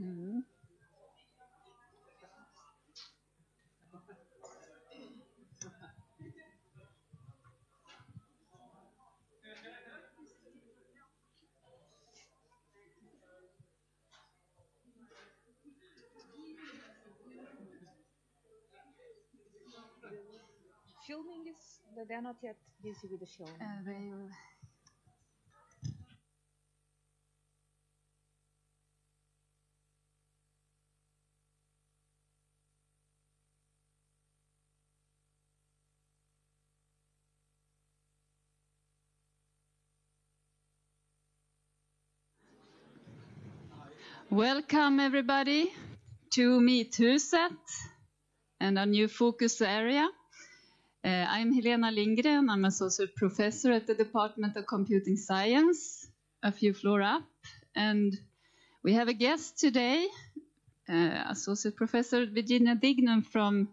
Mm. Filming is, they're not yet busy with the film. Uh, they Welcome everybody to Meethuset and our new focus area. Uh, I'm Helena Lindgren. I'm associate professor at the Department of Computing Science, a few floor up. And we have a guest today, uh, Associate Professor Virginia Dignum from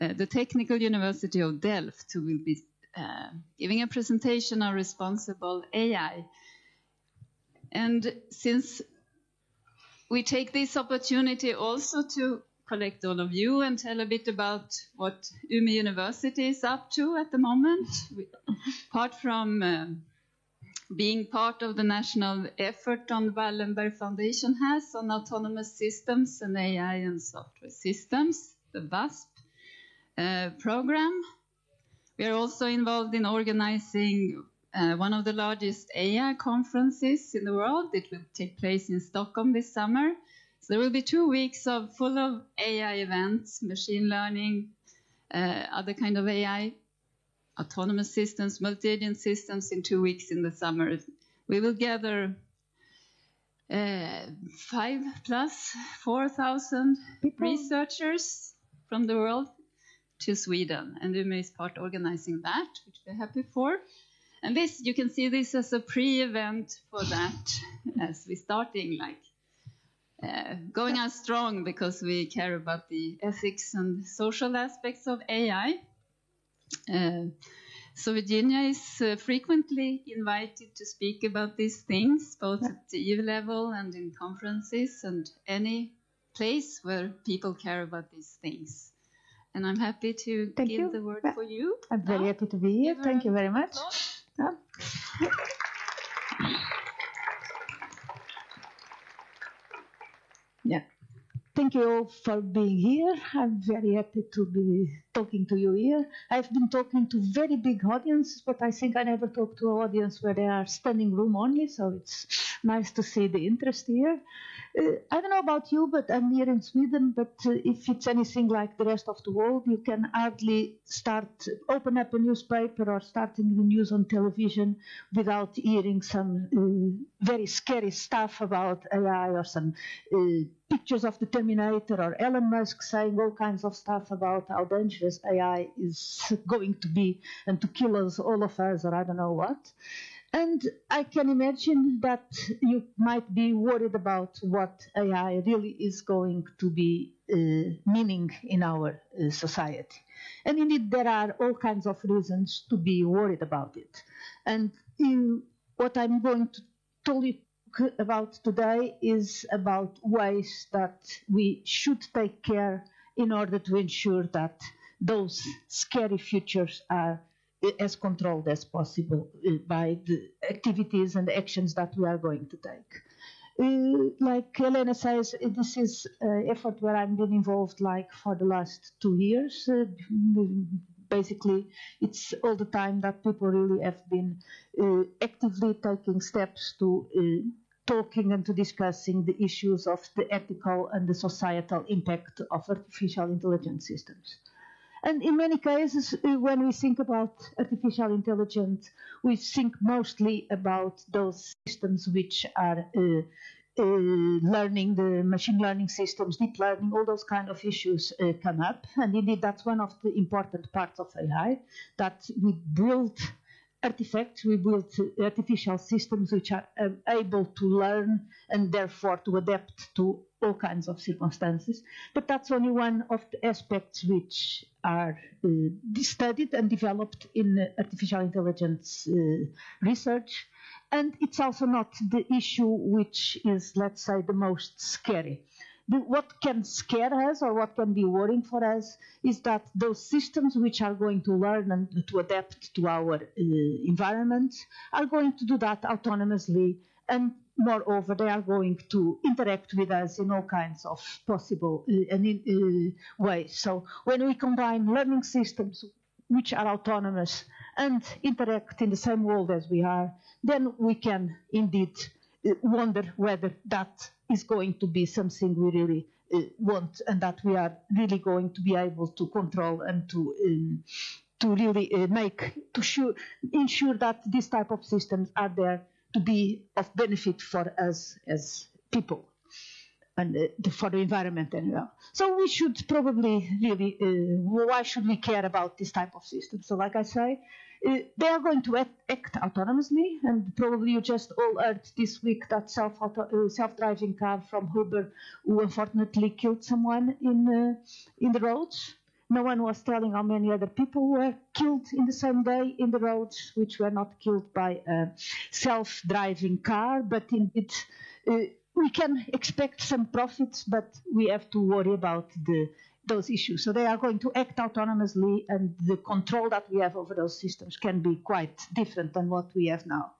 uh, the Technical University of Delft, who will be uh, giving a presentation on responsible AI. And since we take this opportunity also to collect all of you and tell a bit about what Umeå University is up to at the moment. We, apart from um, being part of the national effort on the Wallenberg Foundation has on autonomous systems and AI and software systems, the WASP uh, program. We are also involved in organizing uh, one of the largest AI conferences in the world. It will take place in Stockholm this summer. So there will be two weeks of full of AI events, machine learning, uh, other kind of AI, autonomous systems, multi-agent systems in two weeks in the summer. We will gather uh, five plus four thousand researchers from the world to Sweden, and Umeå is part organizing that, which we're happy for. And this, you can see this as a pre-event for that, as we're starting like uh, going out strong because we care about the ethics and social aspects of AI. Uh, so Virginia is uh, frequently invited to speak about these things, both at the EU level and in conferences and any place where people care about these things. And I'm happy to Thank give you. the word for you. I'm very happy to be here. Give Thank you very much. applause. Yeah. Thank you all for being here. I'm very happy to be talking to you here. I've been talking to very big audiences, but I think I never talked to an audience where they are standing room only, so it's nice to see the interest here. Uh, I don't know about you, but I'm here in Sweden. But uh, if it's anything like the rest of the world, you can hardly start, open up a newspaper or starting the news on television without hearing some uh, very scary stuff about AI or some pictures of the Terminator or Elon Musk saying all kinds of stuff about how dangerous AI is going to be and to kill us, all of us, or I don't know what. And I can imagine that you might be worried about what AI really is going to be uh, meaning in our uh, society. And indeed, there are all kinds of reasons to be worried about it. And you, what I'm going to tell you about today is about ways that we should take care in order to ensure that those scary futures are as controlled as possible uh, by the activities and actions that we are going to take. Uh, like Elena says, uh, this is an effort where I've been involved like for the last two years. Uh, basically, it's all the time that people really have been uh, actively taking steps to uh, talking and to discussing the issues of the ethical and the societal impact of artificial intelligence systems. And in many cases, uh, when we think about artificial intelligence, we think mostly about those systems which are uh, uh, learning, the machine learning systems, deep learning, all those kind of issues uh, come up. And indeed, that's one of the important parts of AI, that we build artifacts, we build artificial systems which are uh, able to learn and therefore to adapt to all kinds of circumstances. But that's only one of the aspects which are uh, studied and developed in uh, artificial intelligence uh, research. and it's also not the issue which is, let's say, the most scary. The, what can scare us or what can be worrying for us is that those systems which are going to learn and to adapt to our uh, environment are going to do that autonomously and moreover they are going to interact with us in all kinds of possible uh, and in, uh, ways. So when we combine learning systems which are autonomous and interact in the same world as we are then we can indeed uh, wonder whether that is going to be something we really uh, want and that we are really going to be able to control and to um, to really uh, make to sure, ensure that these type of systems are there to be of benefit for us as people and uh, for the environment as well. So we should probably really, uh, why should we care about this type of system? So like I say, uh, they are going to act, act, autonomously, and probably you just all heard this week that self uh, self-driving car from Uber, who unfortunately killed someone in uh, in the roads. No one was telling how many other people were killed in the same day in the roads, which were not killed by a self-driving car, but indeed. Uh, we can expect some profits, but we have to worry about the those issues. So they are going to act autonomously, and the control that we have over those systems can be quite different than what we have now.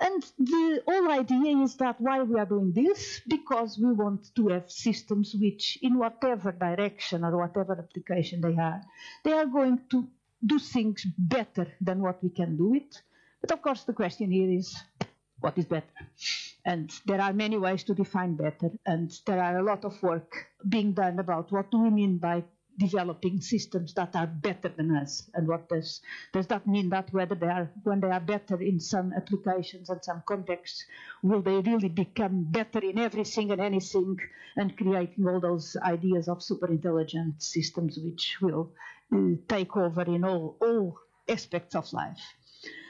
And the whole idea is that why we are doing this, because we want to have systems which, in whatever direction or whatever application they are, they are going to do things better than what we can do it. But of course, the question here is what is better? And there are many ways to define better, and there are a lot of work being done about what do we mean by developing systems that are better than us, and what does does that mean that whether they are when they are better in some applications and some contexts, will they really become better in everything and anything, and creating all those ideas of super intelligent systems which will uh, take over in all all aspects of life.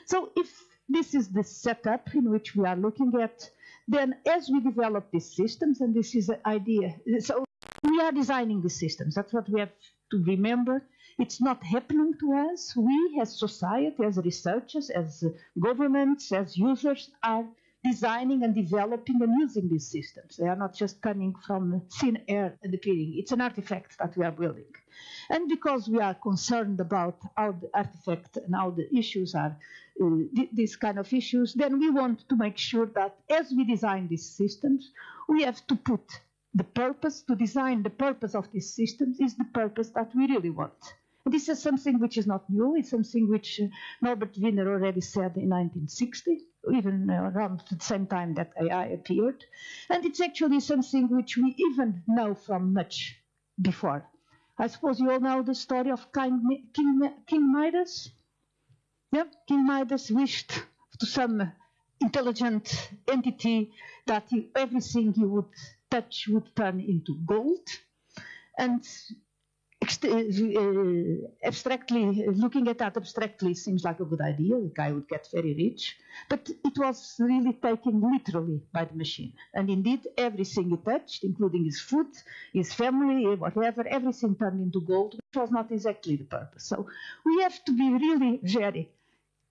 So if this is the setup in which we are looking at then as we develop these systems, and this is an idea, so we are designing these systems. That's what we have to remember. It's not happening to us. We, as society, as researchers, as governments, as users, are designing and developing and using these systems. They are not just coming from thin air and appearing. It's an artifact that we are building. And because we are concerned about how the artifact and how the issues are, uh, th these kind of issues, then we want to make sure that as we design these systems, we have to put the purpose, to design the purpose of these systems is the purpose that we really want. And this is something which is not new. It's something which uh, Norbert Wiener already said in 1960, even around the same time that AI appeared. And it's actually something which we even know from much before. I suppose you all know the story of King, King, King Midas. Yeah, King Midas wished to some intelligent entity that he, everything he would touch would turn into gold. And uh, abstractly, looking at that abstractly seems like a good idea. The guy would get very rich. But it was really taken literally by the machine. And indeed, everything he touched, including his food, his family, whatever, everything turned into gold, which was not exactly the purpose. So we have to be really very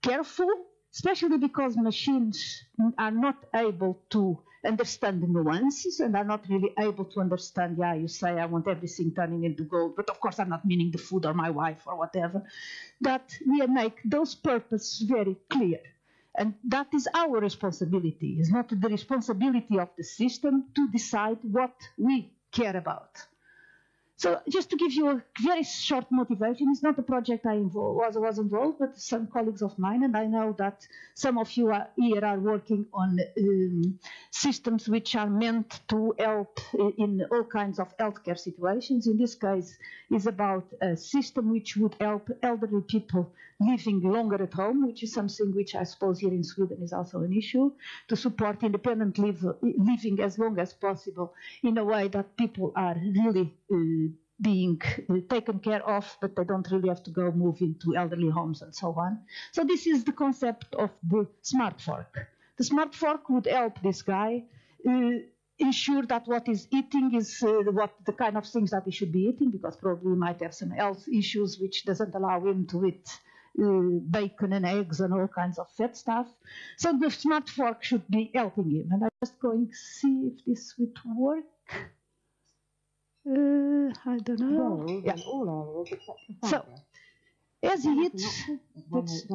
careful, especially because machines are not able to understand the nuances and are not really able to understand, yeah, you say I want everything turning into gold, but of course I'm not meaning the food or my wife or whatever, that we make those purposes very clear. And that is our responsibility. It's not the responsibility of the system to decide what we care about. So just to give you a very short motivation, it's not a project I was, was involved, but some colleagues of mine, and I know that some of you are, here are working on um, systems which are meant to help in all kinds of healthcare situations. In this case, is about a system which would help elderly people living longer at home, which is something which I suppose here in Sweden is also an issue, to support independent live, living as long as possible in a way that people are really uh, being taken care of, but they don't really have to go move into elderly homes and so on. So this is the concept of the smart fork. The smart fork would help this guy uh, ensure that what he's eating is uh, what the kind of things that he should be eating, because probably he might have some health issues which doesn't allow him to eat uh, bacon and eggs and all kinds of fat stuff. So the smart fork should be helping him. And I'm just going to see if this would work. Uh, I don't know. Yeah. all areas except for So. As he That's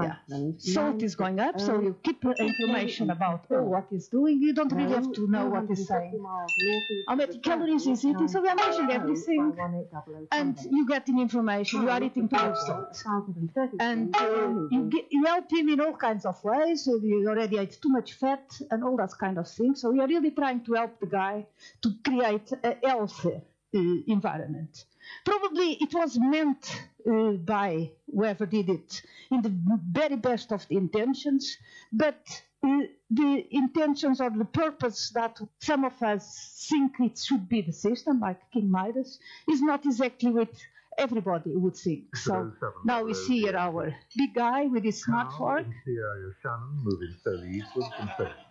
hits, not one that's- eight double O, Yeah. Salt is going up, so you keep information about oh, what he's doing. You don't really have to know what he's 250 saying. miles How many calories is eating? So we are mentioning South everything. And Sunday. you getting information. You are eating plenty of salt. and uh, you, get, you help him in all kinds of ways. So you already ate too much fat and all that kind of thing. So we are really trying to help the guy to create a healthy uh, environment. Probably it was meant uh, by whoever did it in the very best of the intentions, but uh, the intentions or the purpose that some of us think it should be the system, like King Midas, is not exactly what everybody would think. So now we see here our big guy with his smart fork. we can see area Shannon moving slowly eastwards and south.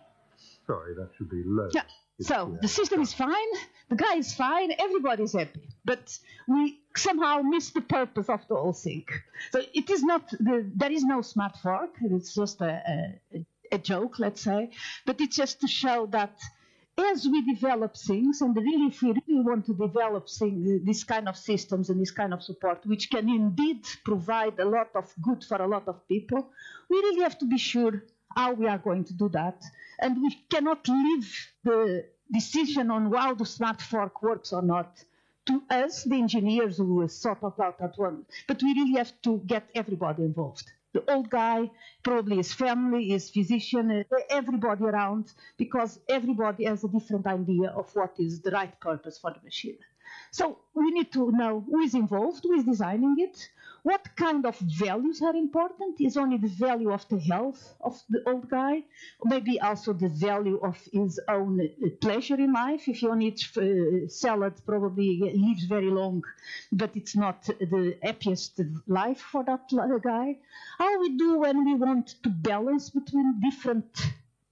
Sorry, that should be low. Yeah. So the the system is fine, the guy is fine, everybody's happy. But we somehow miss the purpose of the whole thing. So it is not the, there is no smart fork. It's just a, a, a joke, let's say. But it's just to show that as we develop things, and really, if we really want to develop thing, this kind of systems and this kind of support, which can indeed provide a lot of good for a lot of people, we really have to be sure how we are going to do that. And we cannot leave the decision on how the smart fork works or not to us, the engineers who sort of out that one. But we really have to get everybody involved. The old guy, probably his family, his physician, uh, everybody around, because everybody has a different idea of what is the right purpose for the machine. So we need to know who is involved, who is designing it, what kind of values are important. Is only the value of the health of the old guy, maybe also the value of his own uh, pleasure in life. If you only uh, salad, probably lives very long, but it's not the happiest life for that guy. How we do when we want to balance between different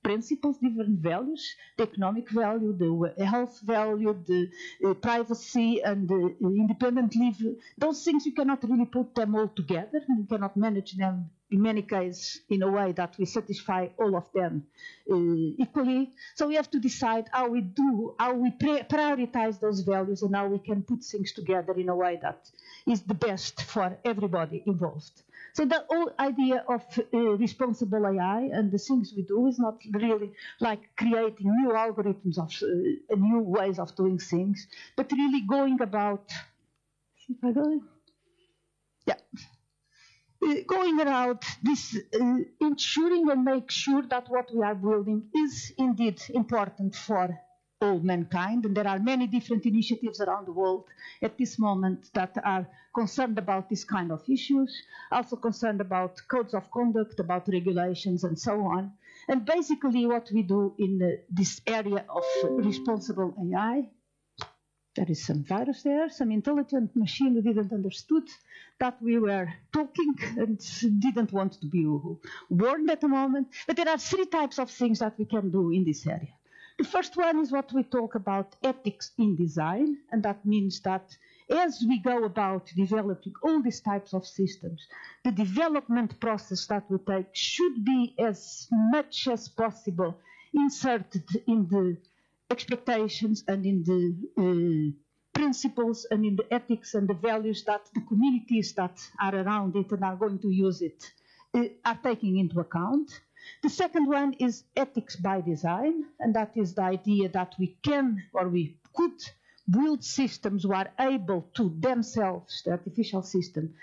principles, different values, the economic value, the health value, the uh, privacy and uh, independent live, those things you cannot really put them all together. and You cannot manage them in many cases in a way that we satisfy all of them uh, equally. So we have to decide how we do, how we pri- prioritize those values and how we can put things together in a way that is the best for everybody involved. So the whole idea of uh, responsible AI and the things we do is not really like creating new algorithms of uh, new ways of doing things, but really going about. If I go. Yeah. Uh, going around this, uh, ensuring and make sure that what we are building is indeed important for all mankind. And there are many different initiatives around the world at this moment that are concerned about this kind of issues, also concerned about codes of conduct, about regulations, and so on. And basically, what we do in uh, this area of responsible AI, there is some virus there, some intelligent machine who didn't understood that we were talking and didn't want to be warned at the moment. But there are three types of things that we can do in this area. The first one is what we talk about ethics in design, and that means that as we go about developing all these types of systems, the development process that we take should be as much as possible inserted in the expectations and in the uh, principles and in the ethics and the values that the communities that are around it and are going to use it uh, are taking into account. The second one is ethics by design, and that is the idea that we can or we could build systems who are able to themselves, the artificial system,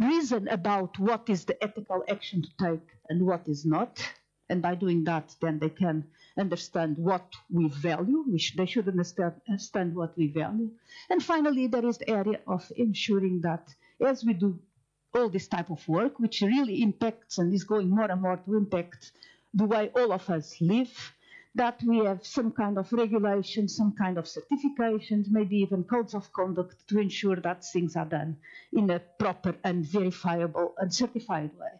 reason about what is the ethical action to take and what is not. And by doing that, then they can understand what we value. We sh- they should understand, understand what we value. And finally, there is the area of ensuring that as we do all this type of work, which really impacts and is going more and more to impact the way all of us live, that we have some kind of regulation, some kind of certifications, maybe even codes of conduct to ensure that things are done in a proper and verifiable and certified way.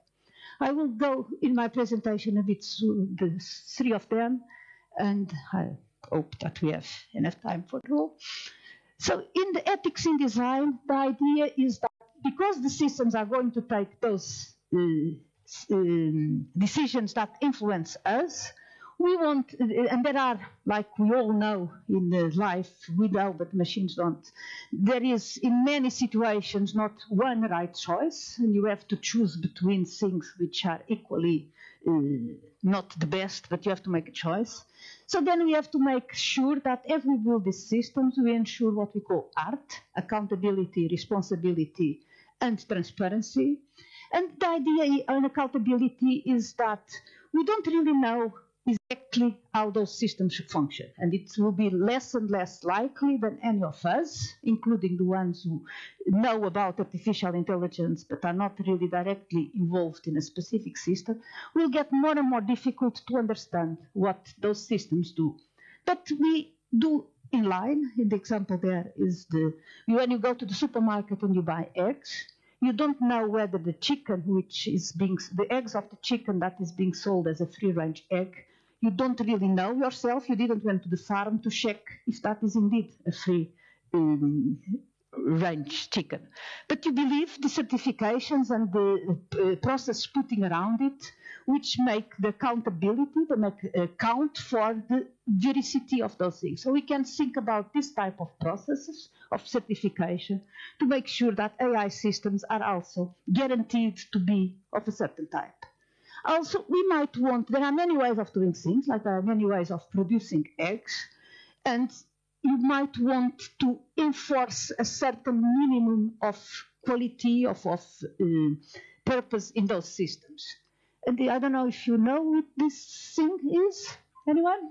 I will go in my presentation a bit through the three of them, and I hope that we have enough time for all. So, in the ethics in design, the idea is that because the systems are going to take those uh, um, decisions that influence us, we want, and there are, like we all know in life, we know, but machines don't. There is, in many situations, not one right choice, and you have to choose between things which are equally uh, not the best, but you have to make a choice. So then we have to make sure that we build these systems, we ensure what we call art, accountability, responsibility, and transparency. And the idea on accountability is that we don't really know exactly how those systems should function. And it will be less and less likely than any of us, including the ones who know about artificial intelligence but are not really directly involved in a specific system, will get more and more difficult to understand what those systems do. But we do in line, in the example there is the when you go to the supermarket and you buy eggs, you don't know whether the chicken which is being the eggs of the chicken that is being sold as a free range egg you don't really know yourself. You didn't went to the farm to check if that is indeed a free um, range chicken but you believe the certifications and the uh, process putting around it which make the accountability they make account for the veracity of those things so we can think about this type of processes of certification to make sure that AI systems are also guaranteed to be of a certain type. Also, we might want, there are many ways of doing things, like there are many ways of producing eggs, and you might want to enforce a certain minimum of quality, of, of uh, purpose in those systems. And I don't know if you know what this thing is. Anyone?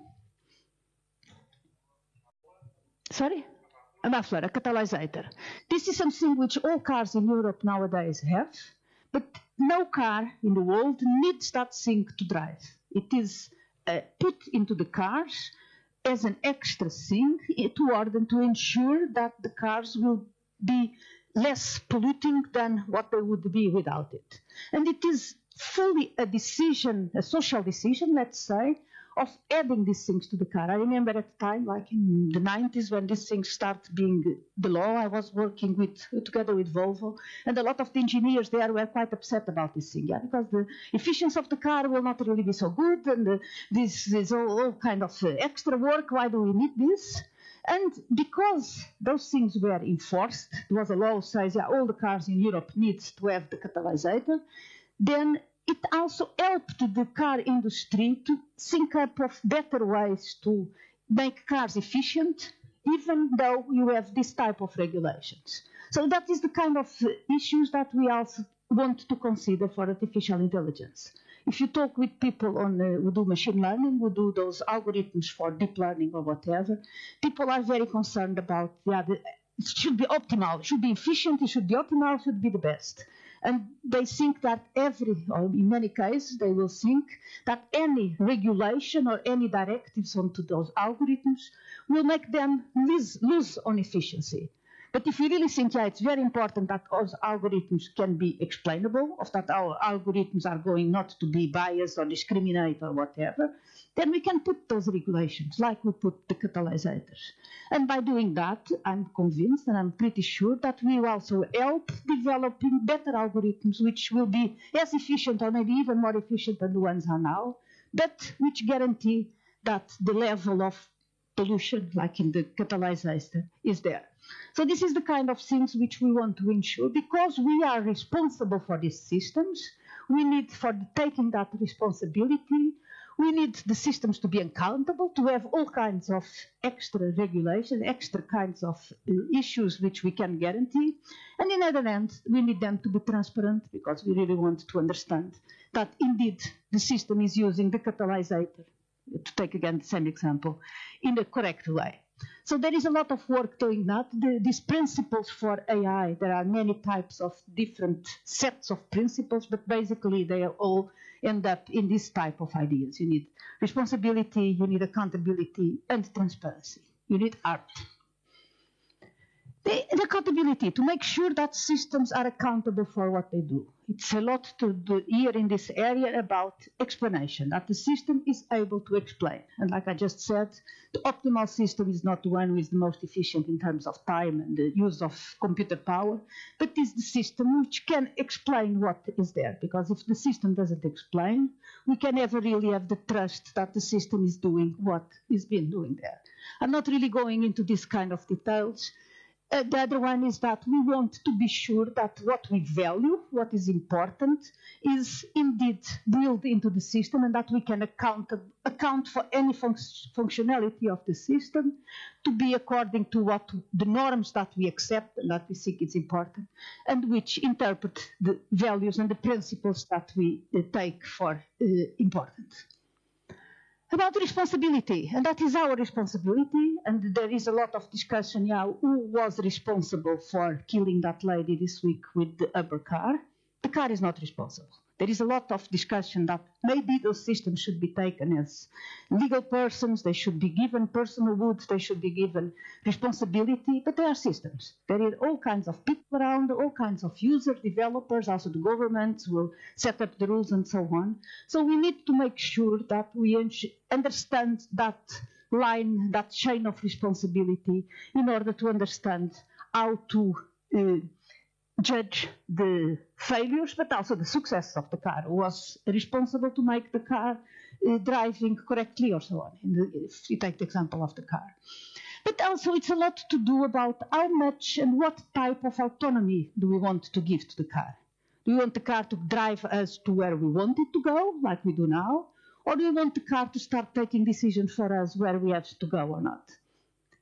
Sorry? a muffler, a catalysator. This is something which all cars in Europe nowadays have, but no car in the world needs that thing to drive. It is uh, put into the cars as an extra thing eh, to order to ensure that the cars will be less polluting than what they would be without it. And it is fully a decision, a social decision, let's say, of adding these things to the car. I remember at the time, like in the 90s, when these things started being the law, I was working with together with Volvo, and a lot of the engineers there were quite upset about this thing, yeah, because the efficiency of the car will not really be so good, and uh, this is all, all kind of uh, extra work. Why do we need this? And because those things were enforced, there was a law says yeah, all the cars in Europe need to have the catalysator, then it also helped the car industry to think up of better ways to make cars efficient, even though you have this type of regulations. So that is the kind of issues that we also want to consider for artificial intelligence. If you talk with people on uh, who do machine learning, who do those algorithms for deep learning or whatever, people are very concerned about yeah, the, it should be optimal, it should be efficient, it should be optimal, it should be the best. And they think that every, or in many cases, they will think that any regulation or any directives onto those algorithms will make them lose, lose on efficiency. But if you really think, yeah, it's very important that those algorithms can be explainable, of that our algorithms are going not to be biased or discriminate or whatever, then we can put those regulations, like we put the catalyzers. And by doing that, I'm convinced and I'm pretty sure that we will also help developing better algorithms which will be as efficient or maybe even more efficient than the ones are now, but which guarantee that the level of pollution, like in the catalyzer, is there. So this is the kind of things which we want to ensure because we are responsible for these systems. We need for taking that responsibility we need the systems to be accountable, to have all kinds of extra regulation, extra kinds of uh, issues which we can guarantee. And in other hand, we need them to be transparent because we really want to understand that indeed the system is using the catalyzer, to take again the same example, in the correct way. So there is a lot of work doing that. The, these principles for AI, there are many types of different sets of principles, but basically they are all end up in this type of ideas. You need responsibility, you need accountability, and transparency. You need art. The, the, accountability, to make sure that systems are accountable for what they do. It's a lot to do here in this area about explanation, that the system is able to explain. And like I just said, the optimal system is not the one who is the most efficient in terms of time and the use of computer power, but is the system which can explain what is there. Because if the system doesn't explain, we can never really have the trust that the system is doing what is being doing there. I'm not really going into this kind of details. Uh, the other one is that we want to be sure that what we value, what is important, is indeed built into the system and that we can account, account for any func- functionality of the system to be according to what the norms that we accept and that we think is important and which interpret the values and the principles that we uh, take for uh, important about responsibility, and that is our responsibility. And there is a lot of discussion now who was responsible for killing that lady this week with the Uber car. The car is not responsible. There is a lot of discussion that maybe those systems should be taken as legal persons, they should be given personal personhood, they should be given responsibility, but they are systems. There are all kinds of people around, all kinds of user developers, also the governments will set up the rules and so on. So we need to make sure that we understand that line, that chain of responsibility in order to understand how to uh, judge the failures, but also the success of the car. Who was responsible to make the car uh, driving correctly or so on, the, if you take the example of the car. But also it's a lot to do about how much and what type of autonomy do we want to give to the car. Do we want the car to drive us to where we want it to go, like we do now? Or do we want the car to start taking decisions for us where we have to go or not?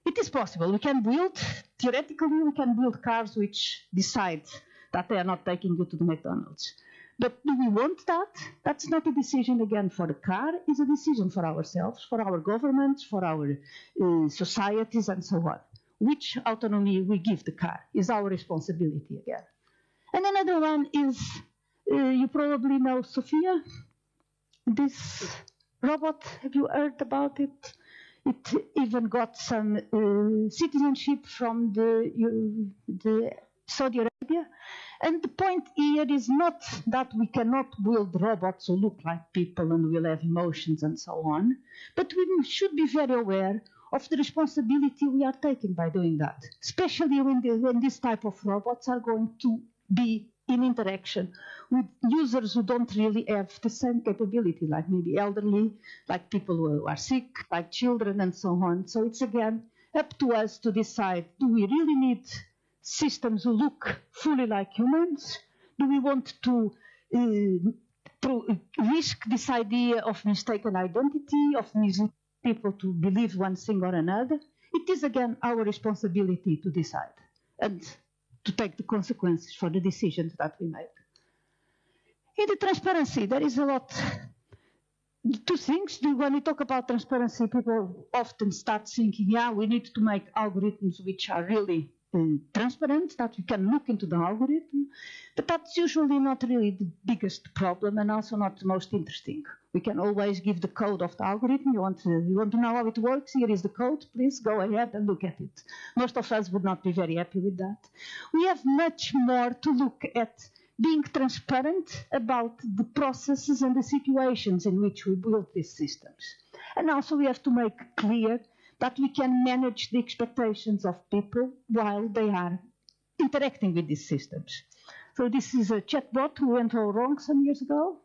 It is possible. We can build, theoretically, we can build cars which decide that they are not taking you to the McDonald's. But do we want that? That's not a decision again for the car, it's a decision for ourselves, for our governments, for our uh, societies, and so on. Which autonomy we give the car is our responsibility again. And another one is uh, you probably know Sophia, this robot. Have you heard about it? It even got some uh, citizenship from the, uh, the Saudi Arabia. And the point here is not that we cannot build robots who look like people and will have emotions and so on, but we should be very aware of the responsibility we are taking by doing that, especially when, the, when this type of robots are going to be in interaction with users who don't really have the same capability, like maybe elderly, like people who are sick, like children, and so on. So it's again up to us to decide do we really need systems who look fully like humans? Do we want to uh, risk this idea of mistaken identity, of misleading people to believe one thing or another? It is again our responsibility to decide. And to take the consequences for the decisions that we make. In the transparency, there is a lot. Two things. When we talk about transparency, people often start thinking, yeah, we need to make algorithms which are really Um, transparent, that we can look into the algorithm. But that's usually not really the biggest problem and also not the most interesting. We can always give the code of the algorithm. You want to, you want to know how it works? Here is the code. Please go ahead and look at it. Most of us would not be very happy with that. We have much more to look at being transparent about the processes and the situations in which we build these systems. And also we have to make clear that we can manage the expectations of people while they are interacting with these systems. So this is a chatbot who went all wrong some years ago.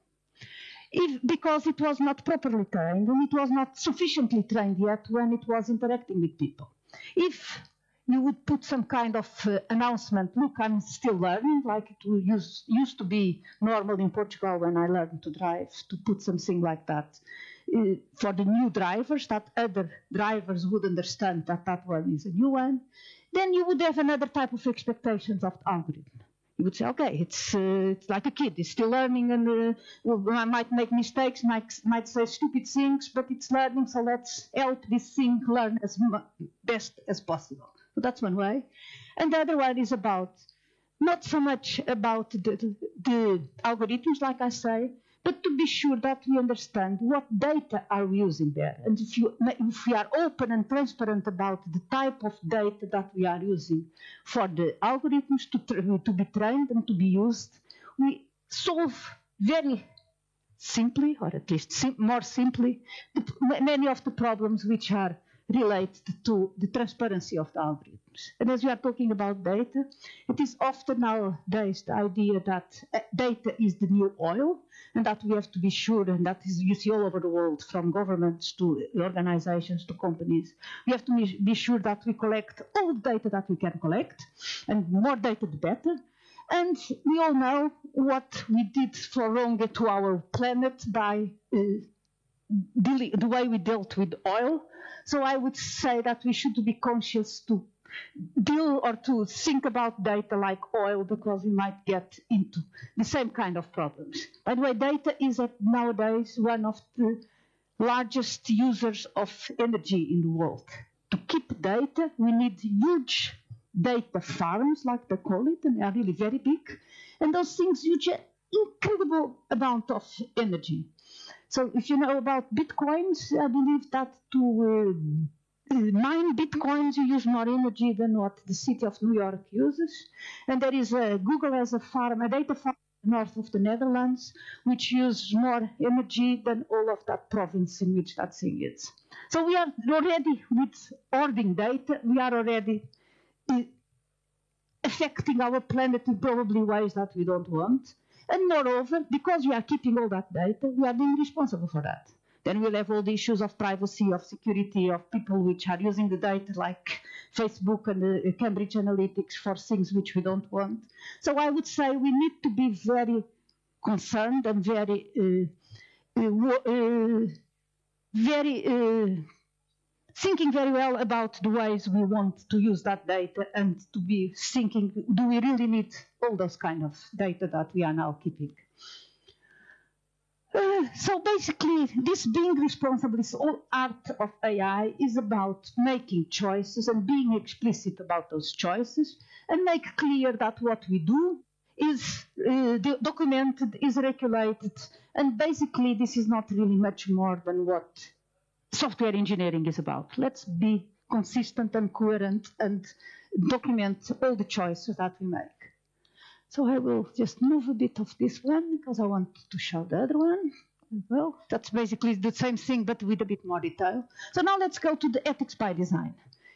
If, because it was not properly trained and it was not sufficiently trained yet when it was interacting with people. If you would put some kind of uh, announcement, look, I'm still learning, like it use, used to be normal in Portugal when I learned to drive, to put something like that. For the new drivers, that other drivers would understand that that one is a new one, then you would have another type of expectations of the algorithm you would say, okay, it's, uh, it's like a kid, it's still learning and uh, well, might make mistakes, might, might say stupid things, but it's learning, so let's help this thing learn as best as possible. So that's one way. And the other one is about, not so much about the, the algorithms, like I say, but to be sure that we understand what data are we using there. And if, you, if we are open and transparent about the type of data that we are using for the algorithms to, to be trained and to be used, we solve very simply, or at least sim- more simply, the, many of the problems which are related to the transparency of the algorithms. And as we are talking about data, it is often nowadays the idea that uh, data is the new oil, and that we have to be sure, and that is you see all over the world, from governments to organizations to companies, we have to be, be sure that we collect all the data that we can collect, and more data the better. And we all know what we did for wrong to our planet by uh, the way we dealt with oil. So I would say that we should be conscious to deal or to think about data like oil because we might get into the same kind of problems. By the way, data is nowadays one of the largest users of energy in the world. To keep data, we need huge data farms, like they call it, and they are really very big. And those things use an incredible amount of energy. So if you know about bitcoins, I believe that to uh, mine bitcoins you use more energy than what the city of New York uses. And there is a Google has a farm, a data farm north of the Netherlands, which uses more energy than all of that province in which that thing is. So we are already with hoarding data, we are already uh, affecting our planet in probably ways that we don't want. And moreover, because we are keeping all that data, we are being responsible for that. Then we'll have all the issues of privacy, of security, of people which are using the data like Facebook and uh, Cambridge Analytica for things which we don't want. So I would say we need to be very concerned and very, uh, uh, uh very uh, thinking very well about the ways we want to use that data and to be thinking, do we really need all those kind of data that we are now keeping? Uh, so basically, this being responsible is all art of AI is about making choices and being explicit about those choices and make clear that what we do is uh, documented, is regulated, and basically this is not really much more than what software engineering is about. Let's be consistent and coherent and document all the choices that we make. So I will just move a bit of this one because I want to show the other one. Well, that's basically the same thing but with a bit more detail. So now let's go to the ethics by design.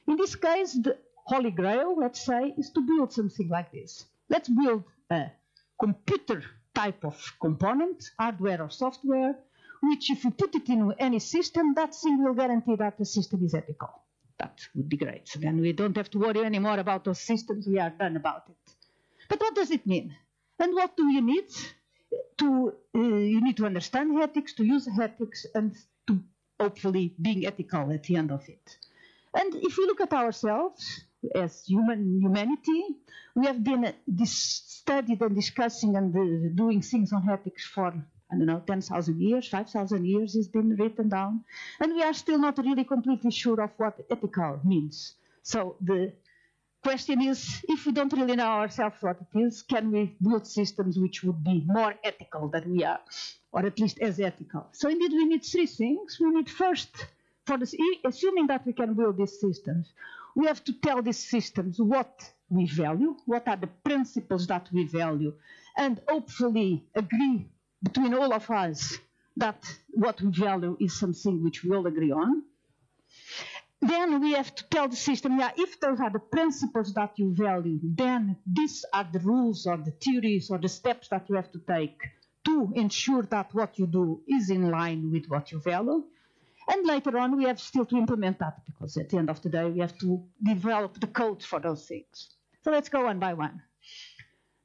In this case, the holy grail, let's say, is to build something like this. Let's build a computer type of component, hardware or software, which if you put it in any system, that thing will guarantee that the system is ethical. That would be great. So then we don't have to worry anymore about those systems. We are done about it. But what does it mean? And what do you need? To uh, you need to understand ethics, to use ethics, and to hopefully being ethical at the end of it. And if we look at ourselves as human humanity, we have been studied and discussing and uh, doing things on ethics for I don't know, 10,000 years, 5,000 years has been written down. And we are still not really completely sure of what ethical means. So the question is, if we don't really know ourselves what it is, can we build systems which would be more ethical than we are, or at least as ethical? So indeed, we need three things. We need first, for this, assuming that we can build these systems, we have to tell these systems what we value, what are the principles that we value, and hopefully agree between all of us that what we value is something which we all agree on. Then we have to tell the system, yeah, if those are the principles that you value, then these are the rules or the theories or the steps that you have to take to ensure that what you do is in line with what you value. And later on, we have still to implement that because at the end of the day, we have to develop the code for those things. So let's go one by one.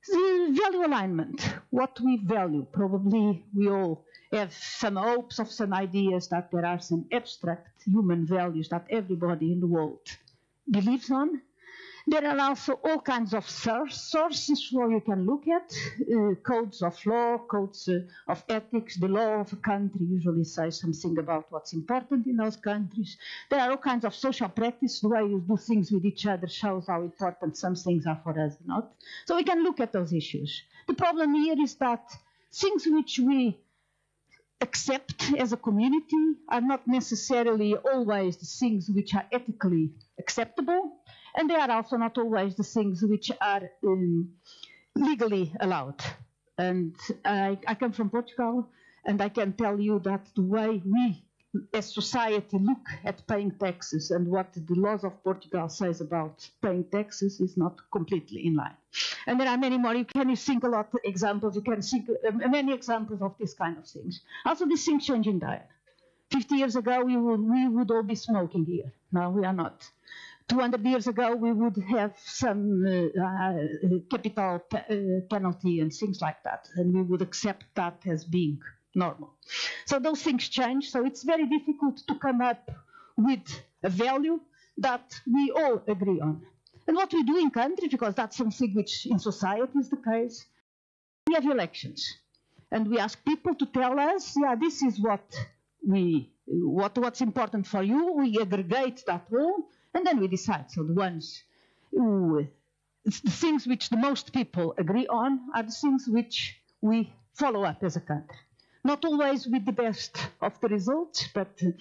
The value alignment, what we value. Probably we all have some hopes of some ideas that there are some abstract human values that everybody in the world believes on. There are also all kinds of sources where you can look at uh, codes of law, codes uh, of ethics. The law of a country usually says something about what's important in those countries. There are all kinds of social practice. The way you do things with each other shows how important some things are for us or not. So we can look at those issues. The problem here is that things which we accept as a community are not necessarily always the things which are ethically acceptable and they are also not always the things which are um, legally allowed. And I, I come from Portugal, and I can tell you that the way we as society look at paying taxes and what the laws of Portugal says about paying taxes is not completely in line. And there are many more. You can think a lot of examples. You can think uh, many examples of this kind of things. Also, these things change in diet. 50 years ago, we would, we would all be smoking here. Now we are not. 200 years ago, we would have some uh, uh, capital pe- uh, penalty and things like that, and we would accept that as being normal. So those things change. So it's very difficult to come up with a value that we all agree on. And what we do in countries, because that's something which in society is the case, we have elections, and we ask people to tell us, yeah, this is what we what what's important for you. We aggregate that all, and then we decide. So the ones who the things which the most people agree on are the things which we follow up as a country. Not always with the best of the results, but uh,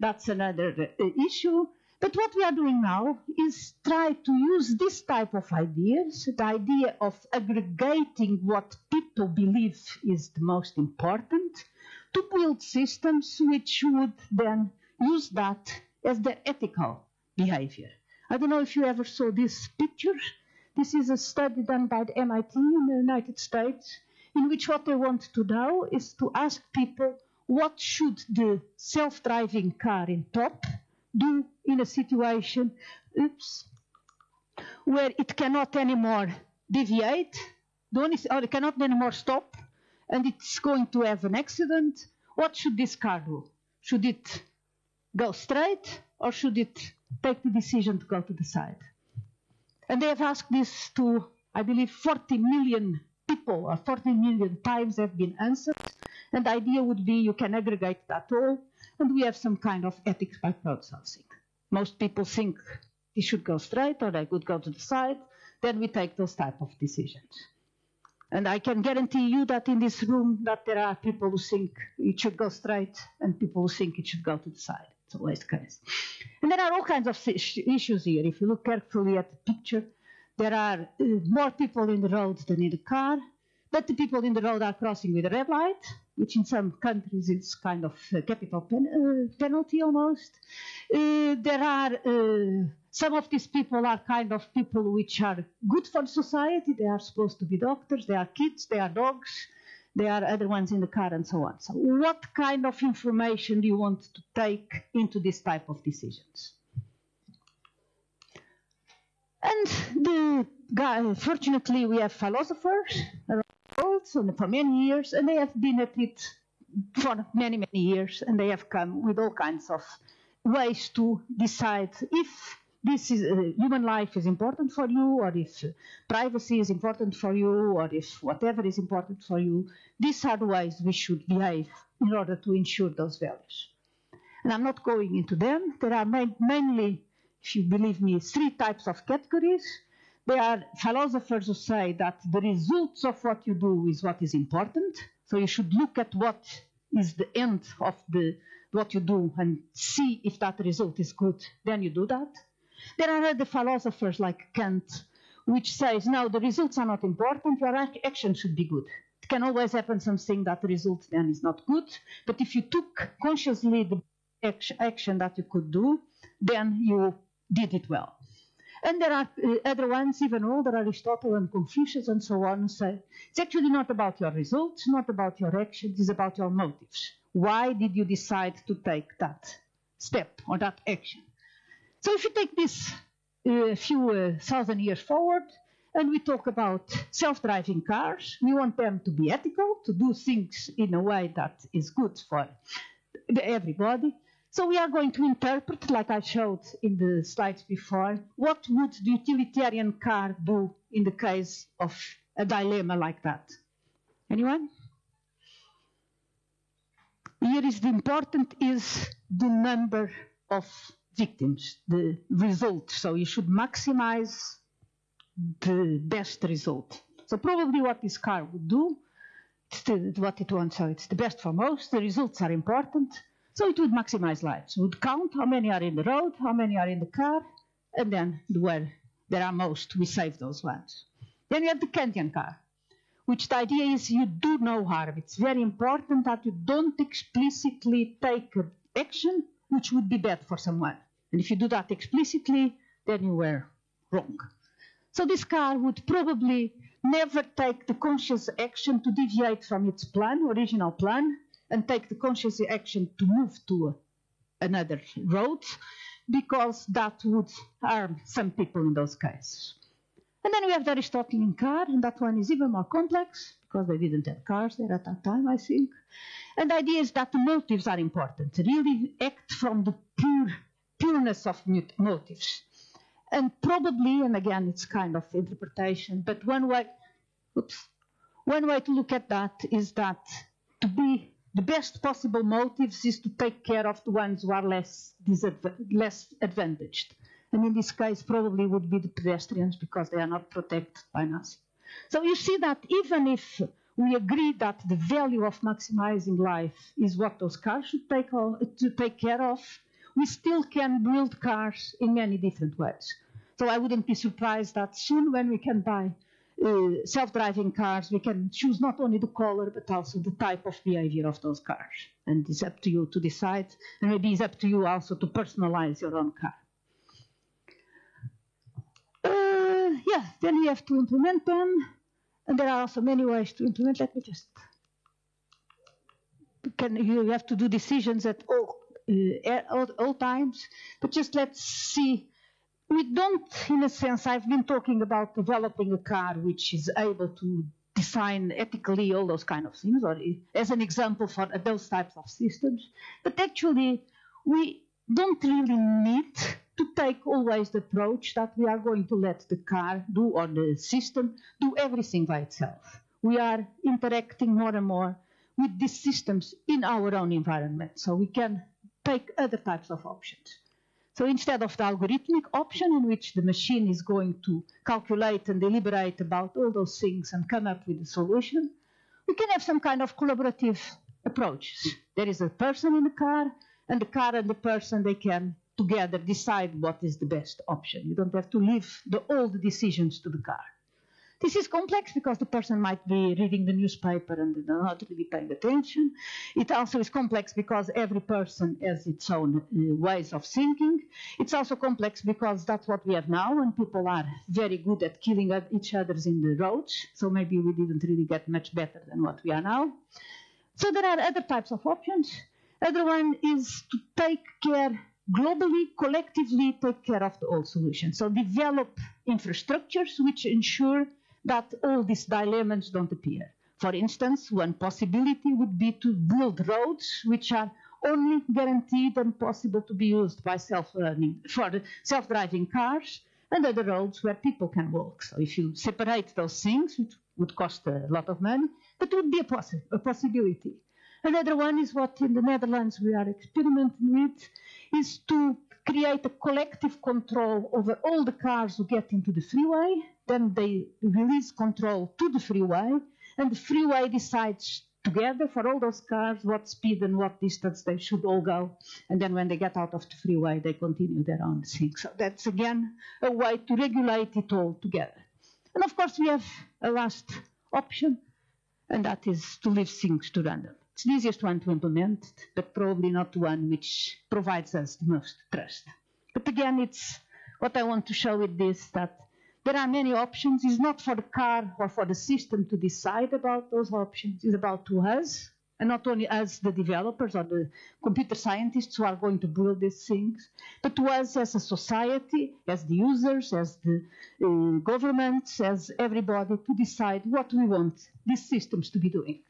that's another uh, issue. But what we are doing now is try to use this type of ideas, the idea of aggregating what people believe is the most important, to build systems which would then use that as their ethical behavior. I don't know if you ever saw this picture. This is a study done by the MIT in the United States, in which what they want to know is to ask people what should the self-driving car in top do in a situation oops, where it cannot anymore deviate, or it cannot anymore stop, and it's going to have an accident. What should this car do? Should it go straight or should it take the decision to go to the side? And they have asked this to, I believe, 40 million people, or 40 million times have been answered. And the idea would be you can aggregate that all, and we have some kind of ethics by crowdsourcing. Most people think it should go straight or they could go to the side. Then we take those type of decisions. And I can guarantee you that in this room that there are people who think it should go straight and people who think it should go to the side. It's always the case. And there are all kinds of issues here. If you look carefully at the picture, there are more people in the road than in the car, but the people in the road are crossing with a red light, which in some countries is kind of a capital pen, uh, penalty almost. Uh, there are uh, some of these people are kind of people which are good for society. They are supposed to be doctors. They are kids. They are dogs. There are other ones in the car and so on. So, what kind of information do you want to take into this type of decisions? And the guy, fortunately, we have philosophers around so for many years, and they have been at it for many, many years, and they have come with all kinds of ways to decide if this is uh, human life is important for you, or if privacy is important for you, or if whatever is important for you. These are the ways we should behave in order to ensure those values. And I'm not going into them. There are main, mainly, if you believe me, three types of categories. There are philosophers who say that the results of what you do is what is important. So you should look at what is the end of the what you do and see if that result is good. Then you do that. There are other philosophers like Kant, which says, no, the results are not important, your action should be good. It can always happen something that the result then is not good, but if you took consciously the action that you could do, then you did it well. And there are uh, other ones, even older, Aristotle and Confucius and so on, say it's actually not about your results, not about your actions, it's about your motives. Why did you decide to take that step or that action? So if you take this a uh, few uh, thousand years forward, and we talk about self-driving cars, we want them to be ethical, to do things in a way that is good for everybody. So we are going to interpret, like I showed in the slides before, what would the utilitarian car do in the case of a dilemma like that? Anyone? Here is the important is the number of victims, the result. So you should maximize the best result. So probably what this car would do, it's the, what it wants, so it's the best for most. The results are important. So it would maximize lives. It would count how many are in the road, how many are in the car, and then where there are most, we save those ones. Then you have the Kantian car, which the idea is you do no harm. It's very important that you don't explicitly take action which would be bad for someone. And if you do that explicitly, then you were wrong. So this car would probably never take the conscious action to deviate from its plan, original plan, and take the conscious action to move to another road, because that would harm some people in those cases. And then we have the Aristotelian car, and that one is even more complex because they didn't have cars there at that time, I think. And the idea is that the motives are important, really act from the pure pureness of motives. And probably, and again, it's kind of interpretation, but one way, oops, one way to look at that is that to be the best possible motives is to take care of the ones who are less, less advantaged. And in this case, probably would be the pedestrians because they are not protected by nothing. So you see that even if we agree that the value of maximizing life is what those cars should take, to take care of, we still can build cars in many different ways. So I wouldn't be surprised that soon when we can buy uh, self-driving cars, we can choose not only the color but also the type of behavior of those cars. And it's up to you to decide, and maybe it's up to you also to personalize your own car. Uh, yeah, then we have to implement them, and there are also many ways to implement. Let me just. Can you have to do decisions at all, uh, all, all times? But just let's see we don't, in a sense, I've been talking about developing a car which is able to design ethically all those kind of things, or as an example for those types of systems. But actually, we don't really need to take always the approach that we are going to let the car do or the system do everything by itself. We are interacting more and more with these systems in our own environment, so we can take other types of options. So instead of the algorithmic option in which the machine is going to calculate and deliberate about all those things and come up with a solution, we can have some kind of collaborative approach. There is a person in the car, and the car and the person, they can together decide what is the best option. You don't have to leave the, all the decisions to the car. This is complex because the person might be reading the newspaper and not really paying attention. It also is complex because every person has its own uh, ways of thinking. It's also complex because that's what we have now, and people are very good at killing each other in the roads. So maybe we didn't really get much better than what we are now. So there are other types of options. Other one is to take care globally, collectively, take care of the whole solution. So develop infrastructures which ensure that all these dilemmas don't appear. For instance, one possibility would be to build roads which are only guaranteed and possible to be used by self-learning for self-driving cars and other roads where people can walk. So if you separate those things, it would cost a lot of money, but it would be a, possi a possibility. Another one is what in the Netherlands we are experimenting with, is to create a collective control over all the cars who get into the freeway. Then they release control to the freeway, and the freeway decides together for all those cars what speed and what distance they should all go. And then when they get out of the freeway, they continue their own thing. So that's again a way to regulate it all together. And of course, we have a last option, and that is to leave things to random. It's the easiest one to implement, but probably not the one which provides us the most trust. But again, it's what I want to show with this that there are many options. It's not for the car or for the system to decide about those options. It's about to us, and not only us, the developers or the computer scientists who are going to build these things, but to us as a society, as the users, as the uh, governments, as everybody to decide what we want these systems to be doing.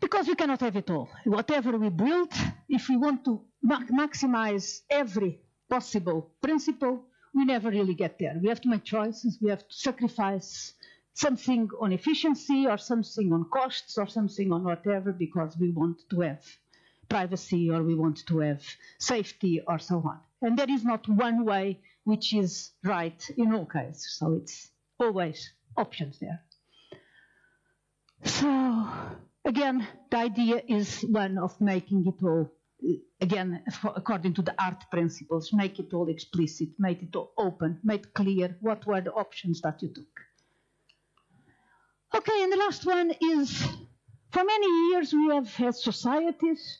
Because we cannot have it all. Whatever we build, if we want to ma maximize every possible principle, we never really get there. We have to make choices, we have to sacrifice something on efficiency or something on costs or something on whatever because we want to have privacy or we want to have safety or so on. And there is not one way which is right in all cases. So it's always options there. So Again, the idea is one of making it all, again, according to the art principles, make it all explicit, make it all open, make clear what were the options that you took. Okay, and the last one is for many years we have had societies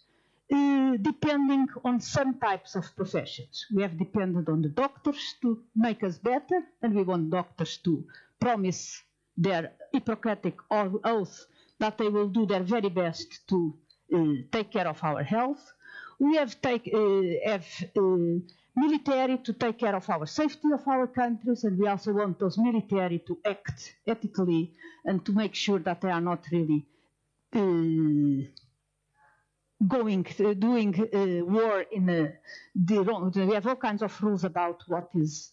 uh, depending on some types of professions. We have depended on the doctors to make us better, and we want doctors to promise their Hippocratic oath that they will do their very best to uh, take care of our health. We have, take, uh, have uh, military to take care of our safety of our countries, and we also want those military to act ethically and to make sure that they are not really uh, going uh, doing uh, war in a, the wrong. We have all kinds of rules about what is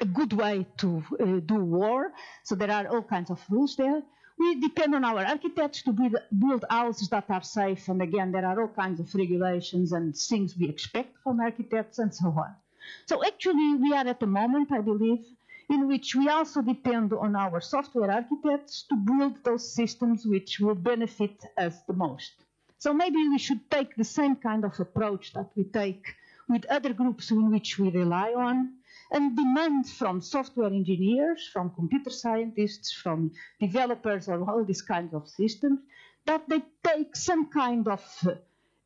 a good way to uh, do war. So there are all kinds of rules there. We depend on our architects to build, build houses that are safe, and again, there are all kinds of regulations and things we expect from architects and so on. So actually, we are at the moment, I believe, in which we also depend on our software architects to build those systems which will benefit us the most. So maybe we should take the same kind of approach that we take with other groups in which we rely on and demand from software engineers, from computer scientists, from developers of all these kinds of systems, that they take some kind of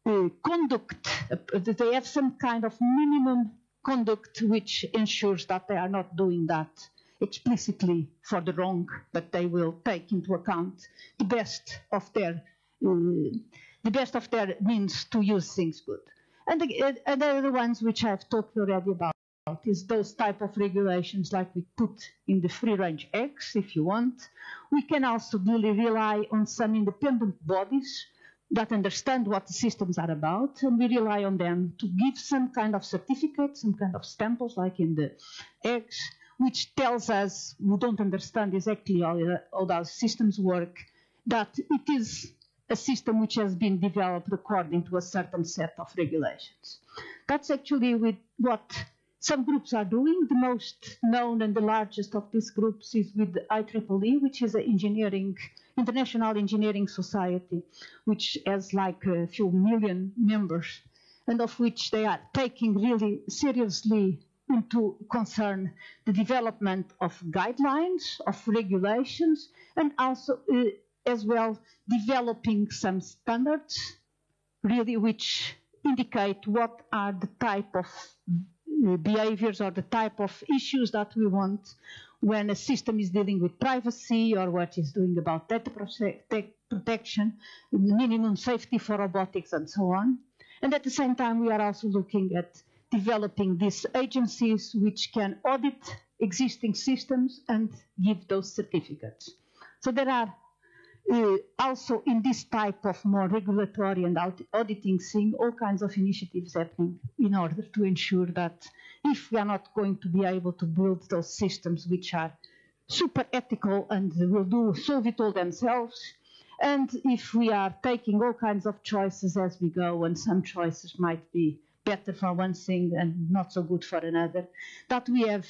uh, conduct, uh, that they have some kind of minimum conduct which ensures that they are not doing that explicitly for the wrong, but they will take into account the best of their uh, the best of their means to use things good. And the, and the other ones which I've talked already about is those type of regulations like we put in the free range eggs, if you want. We can also really rely on some independent bodies that understand what the systems are about, and we rely on them to give some kind of certificate, some kind of stemples, like in the eggs, which tells us we don't understand exactly how, uh, how those systems work, that it is a system which has been developed according to a certain set of regulations. That's actually with what some groups are doing. The most known and the largest of these groups is with IEEE, which is an engineering International Engineering Society, which has like a few million members, and of which they are taking really seriously into concern the development of guidelines, of regulations, and also uh, as well developing some standards, really which indicate what are the type of Uh, behaviors or the type of issues that we want when a system is dealing with privacy or what is doing about data protection, minimum safety for robotics and so on. And at the same time, we are also looking at developing these agencies which can audit existing systems and give those certificates. So there are uh, also in this type of more regulatory and auditing thing, all kinds of initiatives happening in order to ensure that if we are not going to be able to build those systems which are super ethical and will do solve it all themselves, and if we are taking all kinds of choices as we go, and some choices might be better for one thing and not so good for another, that we have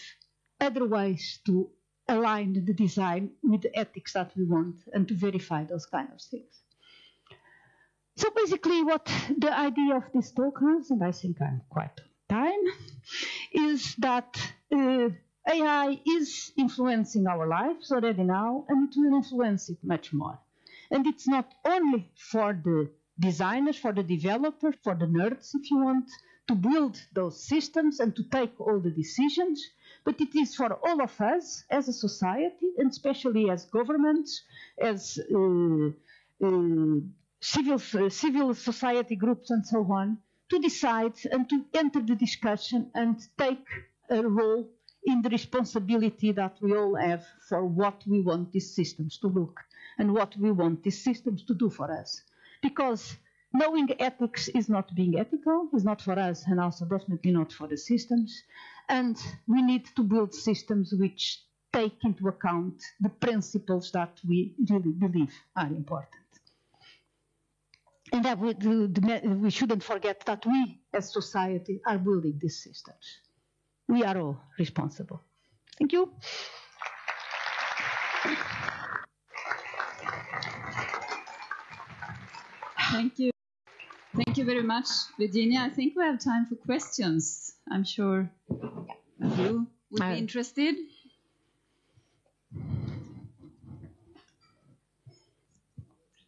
other ways to align the design with the ethics that we want and to verify those kind of things. So basically what the idea of this talk is, and I think I'm quite on time, is that uh, AI is influencing our lives already now, and it will influence it much more. And it's not only for the designers, for the developers, for the nerds, if you want, to build those systems and to take all the decisions, but it is for all of us as a society, and especially as governments, as uh, uh, civil, uh, civil society groups, and so on, to decide and to enter the discussion and take a role in the responsibility that we all have for what we want these systems to look and what we want these systems to do for us. Because knowing ethics is not being ethical, is not for us, and also definitely not for the systems. And we need to build systems which take into account the principles that we really believe are important. And that we, we shouldn't forget that we, as society, are building these systems. We are all responsible. Thank you. Thank you. Thank you very much, Virginia. I think we have time for questions. I'm sure you would be interested.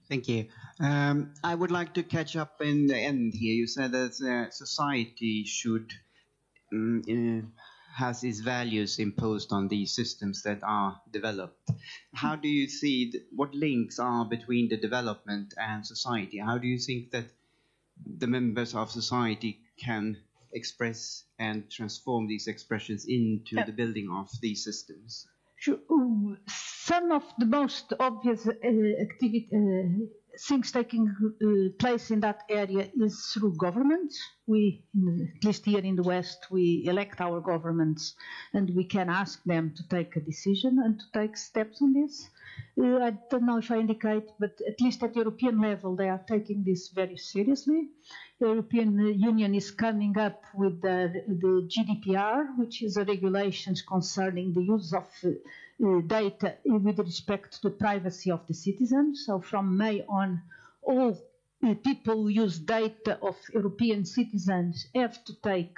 Thank you. Um, I would like to catch up in the end here. You said that uh, society should um, uh, has its values imposed on these systems that are developed. How do you see th- what links are between the development and society? How do you think that the members of society can express and transform these expressions into Yeah. the building of these systems? Some of the most obvious uh, activity, uh, things taking uh, place in that area is through governments. We, at least here in the West, we elect our governments and we can ask them to take a decision and to take steps on this. Uh, I don't know if I indicate, but at least at European level, they are taking this very seriously. The European Union is coming up with the, the GDPR, which is a regulations concerning the use of uh, uh, data with respect to the privacy of the citizens. So from May on, all uh, people who use data of European citizens have to take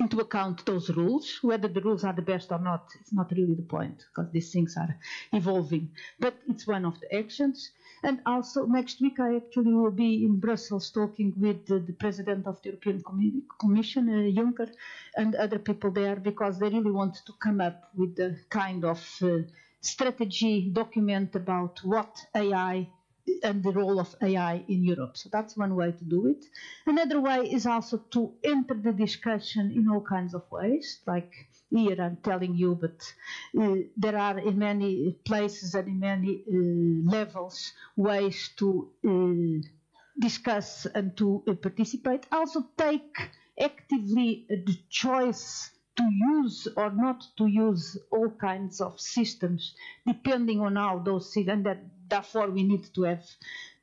into account those rules. Whether the rules are the best or not, it's not really the point because these things are evolving. But it's one of the actions. And also next week I actually will be in Brussels talking with the, the president of the European Commi- Commission, uh, Juncker, and other people there because they really want to come up with a kind of uh, strategy document about what AI and the role of AI in Europe. So that's one way to do it. Another way is also to enter the discussion in all kinds of ways, like here I'm telling you, but uh, there are in many places and in many uh, levels ways to uh, discuss and to uh, participate. Also take actively the choice to use or not to use all kinds of systems, depending on how those and that therefore we need to have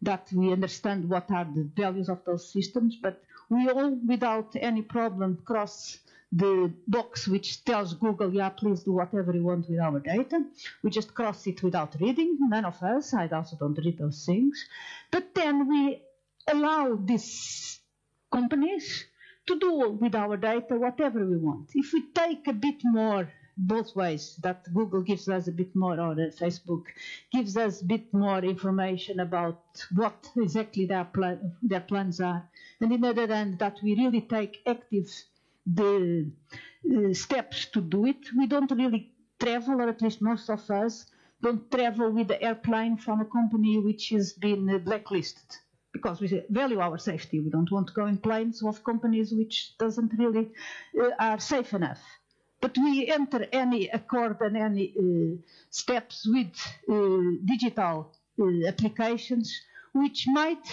that we understand what are the values of those systems, but we all, without any problem, cross the box which tells Google, yeah, please do whatever you want with our data. We just cross it without reading. None of us, I also don't read those things. But then we allow these companies to do with our data whatever we want. If we take a bit more both ways, that Google gives us a bit more, or Facebook gives us a bit more information about what exactly their, plan, their plans are, and in other hand, that we really take active the uh, steps to do it. We don't really travel, or at least most of us don't travel with the airplane from a company which has been blacklisted because we value our safety. We don't want to go in planes of companies which doesn't really uh, are safe enough. But we enter any accord and any uh, steps with uh, digital uh, applications which might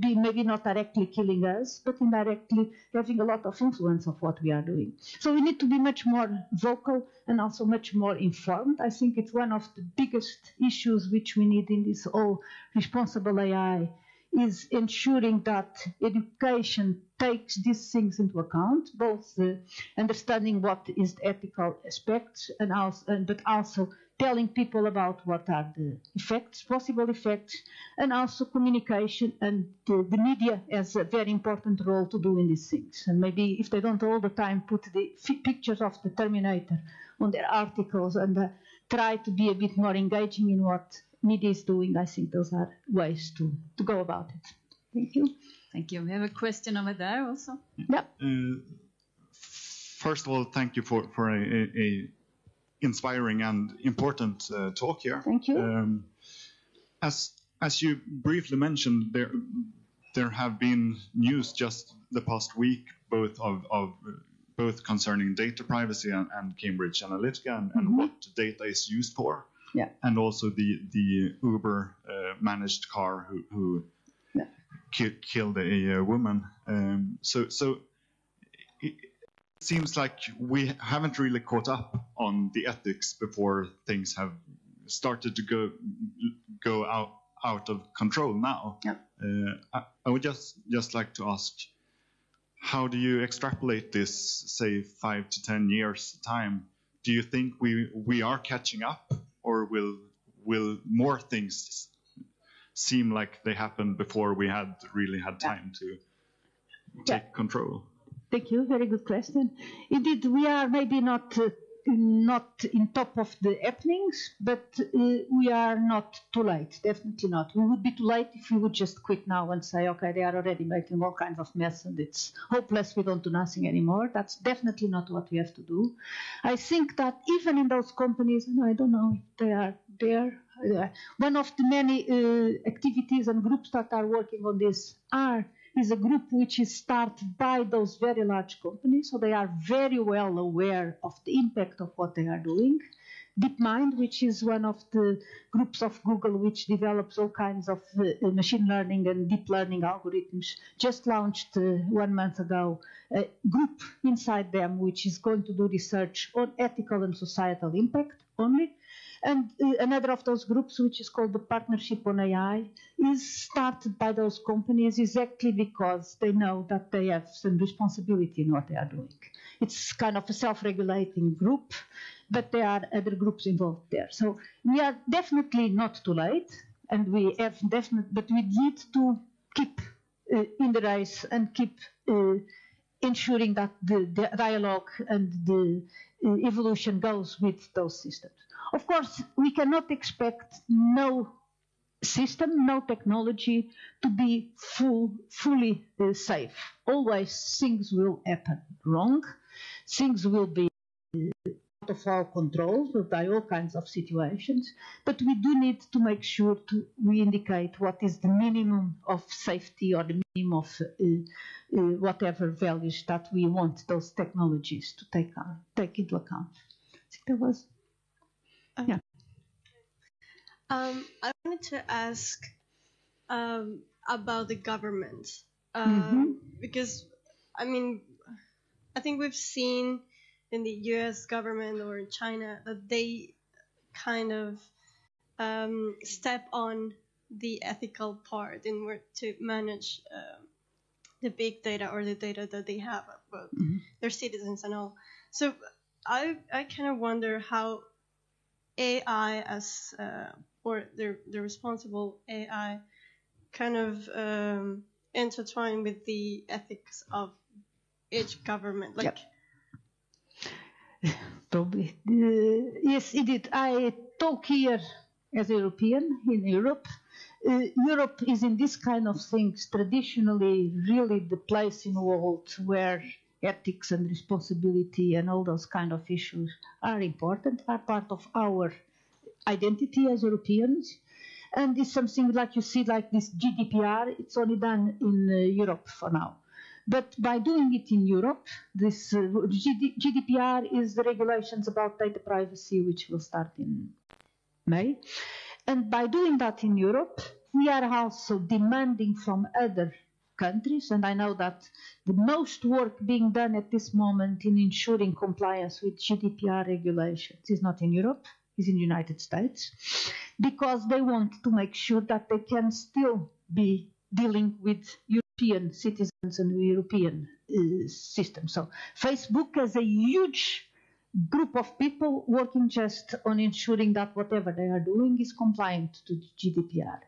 be maybe not directly killing us, but indirectly having a lot of influence of what we are doing. So we need to be much more vocal and also much more informed. I think it's one of the biggest issues which we need in this whole responsible AI is ensuring that education takes these things into account, both uh, understanding what is the ethical aspects, and also, but also telling people about what are the effects, possible effects, and also communication. And the, the media has a very important role to do in these things. And maybe if they don't all the time put the pictures of the Terminator on their articles and uh, try to be a bit more engaging in what media is doing, I think those are ways to, to go about it. Thank you. Thank you. We have a question over there also. Yeah. Uh, first of all, thank you for, for a, a, a inspiring and important uh, talk here. Thank you. Um, as as you briefly mentioned, there there have been news just the past week, both of, of both concerning data privacy and, and Cambridge Analytica and, and Mhm. what data is used for, Yeah. and also the the Uber uh, managed car who, who Yeah. ki- killed a, uh woman. Um, so so it seems like we haven't really caught up on the ethics before things have started to go go out out of control now. Yeah. Uh, I, I would just just like to ask, how do you extrapolate this, say, five to ten years time? Do you think we we are catching up, or will will more things seem like they happened before we had really had time to take control? Thank you. Very good question. Indeed, we are maybe not uh, not in top of the happenings, but uh, we are not too late. Definitely not. We would be too late if we would just quit now and say, okay, they are already making all kinds of mess and it's hopeless. We don't do nothing anymore. That's definitely not what we have to do. I think that even in those companies, and I don't know if they are there. uh, One of the many uh, activities and groups that are working on this are is a group which is started by those very large companies, so they are very well aware of the impact of what they are doing. DeepMind, which is one of the groups of Google which develops all kinds of uh, machine learning and deep learning algorithms, just launched uh, one month ago a group inside them which is going to do research on ethical and societal impact only. And uh, another of those groups, which is called the Partnership on AI, is started by those companies exactly because they know that they have some responsibility in what they are doing. It's kind of a self regulating group, but there are other groups involved there. So we are definitely not too late, and we have definitely, but we need to keep uh, in the race and keep uh, ensuring that the, the dialogue and the uh, evolution goes with those systems. Of course, we cannot expect no system, no technology to be full, fully uh, safe. Always things will happen wrong. Things will be uh, out of our control by all kinds of situations. But we do need to make sure to we indicate what is the minimum of safety or the minimum of uh, uh, whatever values that we want those technologies to take on, take into account. I think there was Um, I wanted to ask um, about the government um, because, I mean, I think we've seen in the U.S. government or in China that they kind of um, step on the ethical part in order to manage um the big data or the data that they have about their citizens and all. So I I kind of wonder how AI as uh, or the the responsible AI kind of um, intertwine with the ethics of each government. Like, Yep. Probably. Uh, yes, indeed. I talk here as a European in Europe. Uh, Europe is in this kind of things traditionally really the place in the world where ethics and responsibility and all those kind of issues are important, are part of our identity as Europeans. And it's something like you see, like this GDPR, it's only done in uh, Europe for now. But by doing it in Europe, this uh, GD- GDPR is the regulations about data privacy, which will start in May. And by doing that in Europe, we are also demanding from other countries, and I know that the most work being done at this moment in ensuring compliance with GDPR regulations is not in Europe, is in the United States, because they want to make sure that they can still be dealing with European citizens and European uh, system. So Facebook has a huge group of people working just on ensuring that whatever they are doing is compliant to GDPR.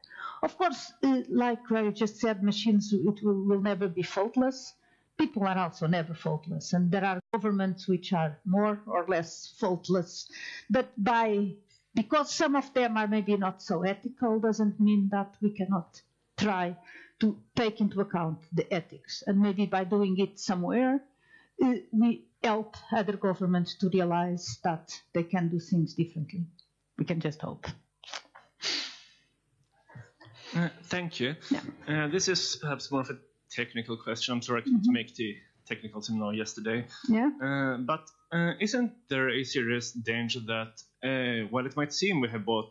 Of course, uh, like I just said, machines it will, will never be faultless. People are also never faultless, and there are governments which are more or less faultless. But by because some of them are maybe not so ethical, doesn't mean that we cannot try to take into account the ethics. And maybe by doing it somewhere, uh, we help other governments to realize that they can do things differently. We can just hope. Uh, Thank you. Yeah. Uh, This is perhaps more of a technical question. I'm sorry I couldn't make the technical seminar yesterday. Yeah. Uh, But uh, isn't there a serious danger that, uh, while it might seem we have bought,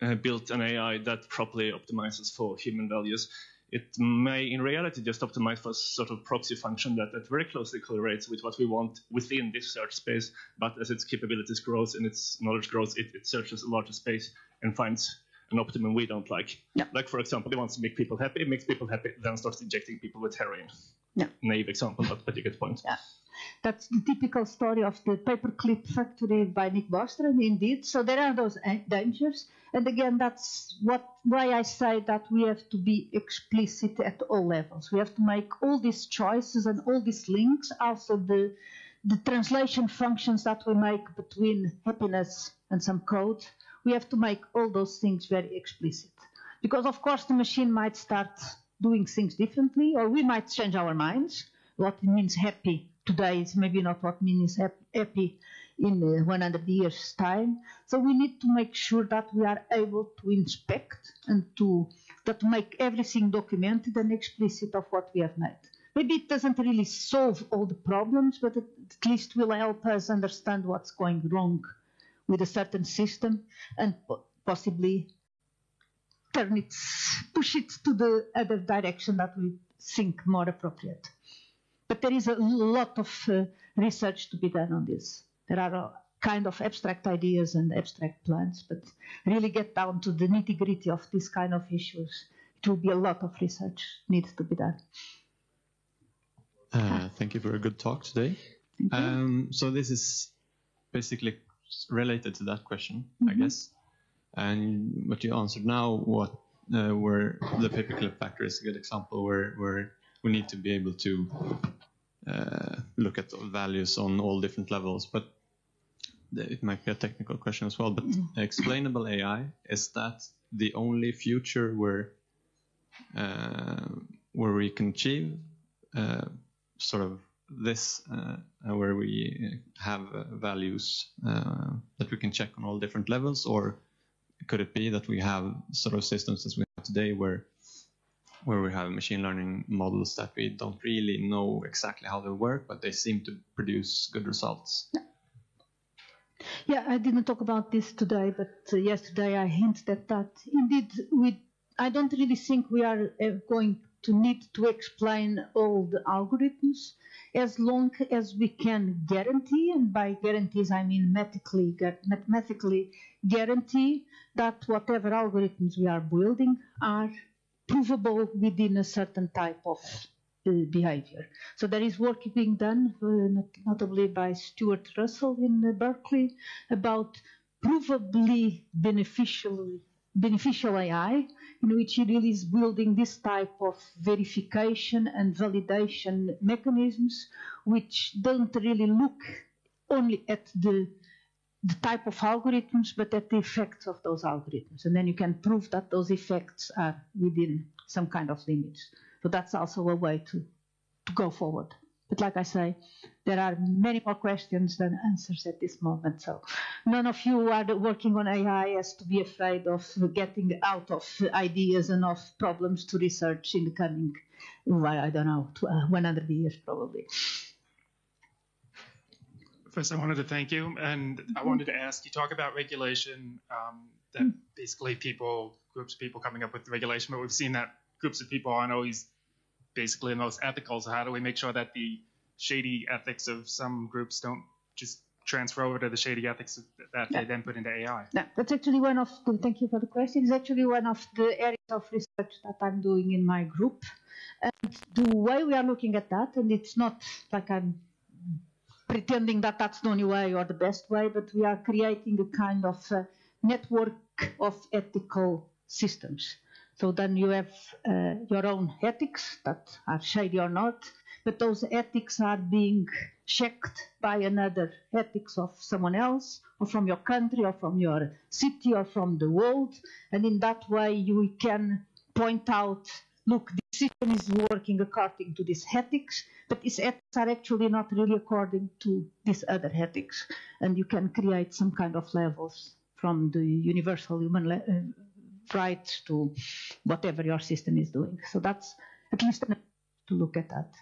uh, built an AI that properly optimizes for human values, it may in reality just optimize for a sort of proxy function that, that very closely correlates with what we want within this search space. But as its capabilities grows and its knowledge grows, it, it searches a larger space and finds an optimum we don't like. Yeah. Like for example, it wants to make people happy, makes people happy, then starts injecting people with heroin. Yeah. Naive example, but, but you get the point. Yeah. That's the typical story of the paperclip factory by Nick Bostrom, indeed. So there are those dangers. And again, that's what why I say that we have to be explicit at all levels. We have to make all these choices and all these links, also the the translation functions that we make between happiness and some code, we have to make all those things very explicit. Because, of course, the machine might start doing things differently, or we might change our minds. What means happy today is maybe not what means happy in uh, 100 years' time. So we need to make sure that we are able to inspect and to that make everything documented and explicit of what we have made. Maybe it doesn't really solve all the problems, but at least will help us understand what's going wrong with a certain system and possibly turn it, push it to the other direction that we think more appropriate. But there is a lot of uh, research to be done on this. There are uh, kind of abstract ideas and abstract plans, but really get down to the nitty gritty of these kind of issues. It will be a lot of research needs to be done. Uh, thank you for a good talk today. Um, so this is basically related to that question, mm-hmm. I guess. And what you answered now, what uh, where the paperclip factor is a good example, where where we need to be able to uh, look at values on all different levels. But it might be a technical question as well. But mm-hmm. explainable AI is that the only future where uh, where we can achieve uh, sort of this uh, where we have uh, values uh, that we can check on all different levels or could it be that we have sort of systems as we have today where where we have machine learning models that we don't really know exactly how they work but they seem to produce good results? Yeah i didn't talk about this today but uh, yesterday i hinted at that. Indeed we i don't really think we are uh, going to need to explain all the algorithms as long as we can guarantee, and by guarantees I mean mathematically, mathematically guarantee that whatever algorithms we are building are provable within a certain type of uh, behavior. So there is work being done, uh, notably by Stuart Russell in uh, Berkeley, about provably beneficial beneficial AI, in which he really is building this type of verification and validation mechanisms, which don't really look only at the the type of algorithms, but at the effects of those algorithms. And then you can prove that those effects are within some kind of limits. So that's also a way to, to go forward. But like I say, there are many more questions than answers at this moment. So none of you are working on AI has to be afraid of getting out of ideas and of problems to research in the coming, I don't know, 100 years probably. First, I wanted to thank you, and I wanted to ask you talk about regulation. Um, that mm. basically people, groups of people coming up with regulation, but we've seen that groups of people aren't always basically the most ethical. So how do we make sure that the shady ethics of some groups don't just transfer over to the shady ethics that they then put into AI? That's actually one of the, thank you for the question. It's actually one of the areas of research that I'm doing in my group. And the way we are looking at that, and it's not like I'm pretending that that's the only way or the best way, but we are creating a kind of uh, network of ethical systems. So then you have uh, your own ethics that are shady or not, but those ethics are being checked by another ethics of someone else, or from your country, or from your city, or from the world. And in that way, you can point out look, this system is working according to these ethics, but these ethics are actually not really according to these other ethics. And you can create some kind of levels from the universal human uh, rights to whatever your system is doing. So that's at least to look at that.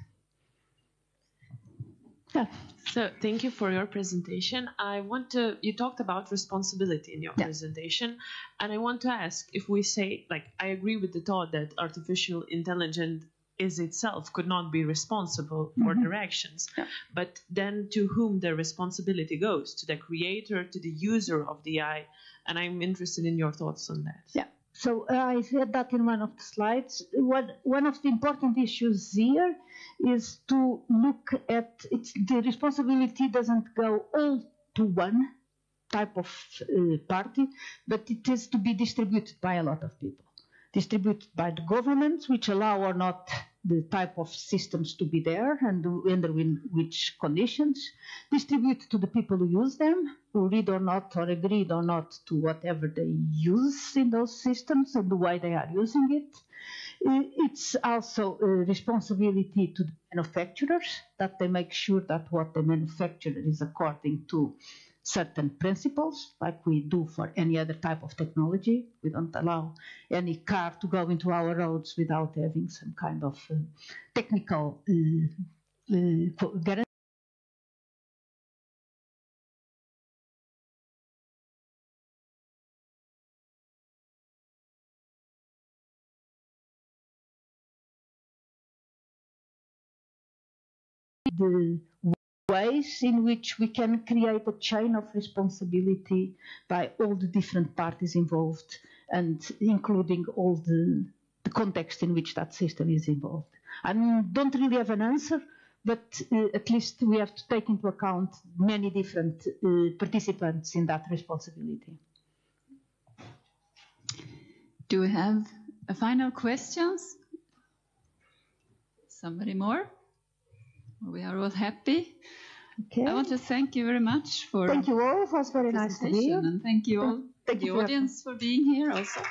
So thank you for your presentation. I want to you talked about responsibility in your yeah. presentation and I want to ask if we say like I agree with the thought that artificial intelligence is itself could not be responsible for mm-hmm. their actions. Yeah. But then to whom the responsibility goes? To the creator, to the user of the AI? And I'm interested in your thoughts on that. Yeah. So uh, I said that in one of the slides. One, one of the important issues here is to look at the responsibility doesn't go all to one type of uh, party, but it is to be distributed by a lot of people. Distributed by the governments, which allow or not the type of systems to be there and under which conditions, distribute to the people who use them, who read or not or agreed or not to whatever they use in those systems and why they are using it. It's also a responsibility to the manufacturers that they make sure that what they manufacture is according to certain principles, like we do for any other type of technology. We don't allow any car to go into our roads without having some kind of uh, technical uh, uh, guarantee. Ways in which we can create a chain of responsibility by all the different parties involved and including all the, the context in which that system is involved. I don't really have an answer, but uh, at least we have to take into account many different uh, participants in that responsibility. Do we have a final questions? Somebody more? We are all happy. Okay. I want to thank you very much for Thank you all. It was very nice to be here. And thank you all, Thank the you for audience, for being here also.